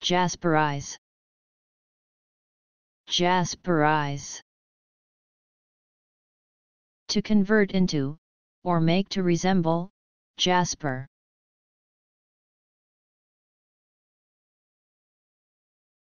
Jasperize. Jasperize. To convert into, or make to resemble, jasper.